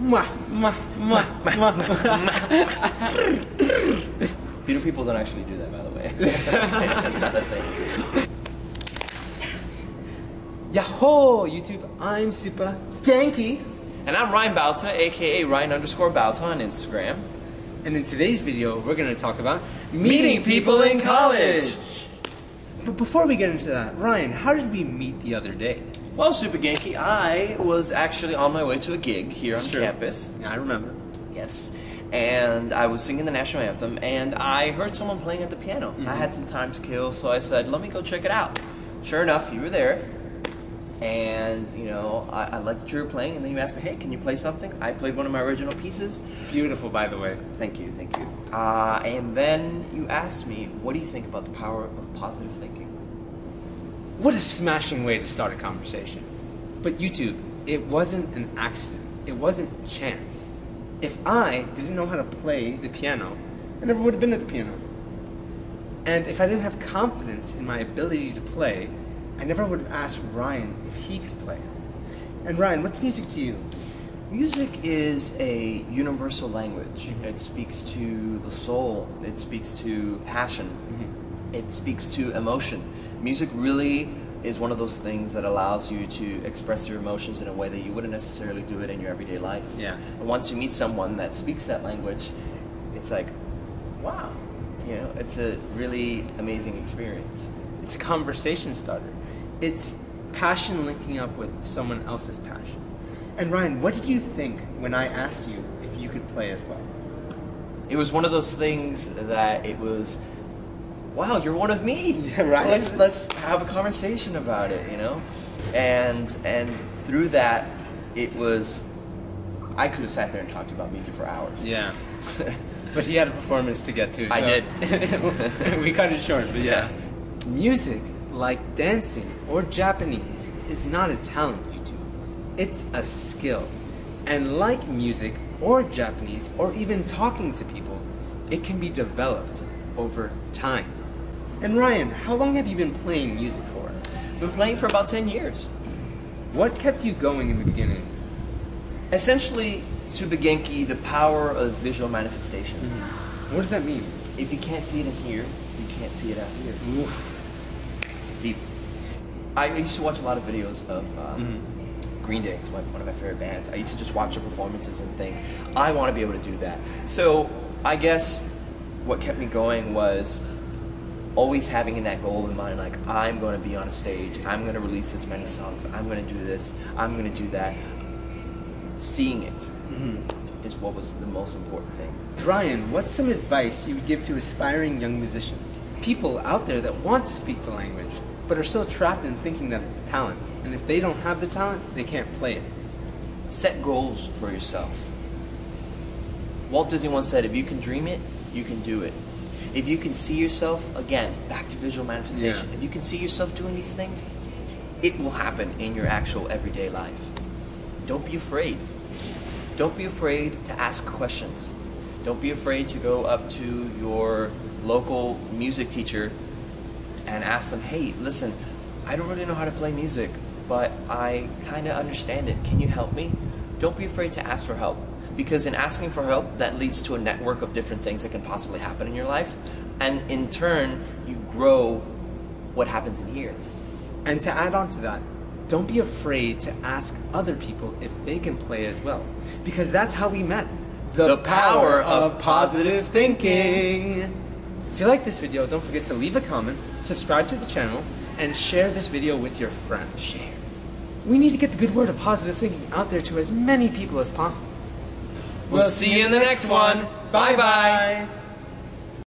Mwah, mwah, mwah, mwah. Peter people don't actually do that, by the way. That's not a thing. Yahoo, YouTube, I'm Super Yankee. And I'm Ryan Bauta, aka Ryan underscore Bauta on Instagram. And in today's video, we're going to talk about Meeting people in college. But before we get into that, Ryan, how did we meet the other day? Well, Supagenki, I was actually on my way to a gig here on true. campus. I remember. Yes. And I was singing the national anthem, and I heard someone playing at the piano. I mm-hmm. had some time to kill, so I said, let me go check it out. Sure enough, you were there. And, you know, I, I liked what you were playing, and then you asked me, hey, can you play something? I played one of my original pieces. Beautiful, by the way. Thank you, thank you. Uh, and then you asked me, what do you think about the power of positive thinking? What a smashing way to start a conversation. But YouTube, it wasn't an accident. It wasn't chance. If I didn't know how to play the piano, I never would have been at the piano. And if I didn't have confidence in my ability to play, I never would have asked Ryan if he could play. And Ryan, what's music to you? Music is a universal language. Mm-hmm. It speaks to the soul, it speaks to passion, mm-hmm. it speaks to emotion. Music really is one of those things that allows you to express your emotions in a way that you wouldn't necessarily do it in your everyday life. Yeah. And once you meet someone that speaks that language, it's like, wow. You know, it's a really amazing experience. It's a conversation starter. It's passion linking up with someone else's passion. And Ryan, what did you think when I asked you if you could play as well? It was one of those things that it was, wow, you're one of me. Yeah, right. Let's let's have a conversation about it, you know, and and through that, it was, I could have sat there and talked about music for hours. Yeah. but he had a performance to get to. I did. we cut it short, but yeah. Yeah. Music, like dancing or Japanese, is not a talent, YouTube. It's a skill. And like music or Japanese or even talking to people, it can be developed over time. And Ryan, how long have you been playing music for? Been playing for about ten years. What kept you going in the beginning? Essentially, Supagenki, the power of visual manifestation. Mm-hmm. What does that mean? If you can't see it in here, you can't see it out here. Deep. I used to watch a lot of videos of um, Green Day. It's one, one of my favorite bands. I used to just watch their performances and think, I want to be able to do that. So I guess what kept me going was always having in that goal in mind, like I'm going to be on a stage. I'm going to release this many songs. I'm going to do this. I'm going to do that. Seeing it is what was the most important thing. Brian, what's some advice you would give to aspiring young musicians? People out there that want to speak the language, but are still trapped in thinking that it's a talent. And if they don't have the talent, they can't play it. Set goals for yourself. Walt Disney once said, if you can dream it, you can do it. If you can see yourself, again, back to visual manifestation, Yeah. if you can see yourself doing these things, it will happen in your actual everyday life. Don't be afraid. Don't be afraid to ask questions. Don't be afraid to go up to your local music teacher and ask them, hey, listen, I don't really know how to play music, but I kind of understand it. Can you help me? Don't be afraid to ask for help. Because in asking for help, that leads to a network of different things that can possibly happen in your life. And in turn, you grow what happens in here. And to add on to that, don't be afraid to ask other people if they can play as well. Because that's how we met. The power of positive thinking. If you like this video, don't forget to leave a comment, subscribe to the channel, and share this video with your friends. Share. We need to get the good word of positive thinking out there to as many people as possible. We'll see you in the next one. Bye bye.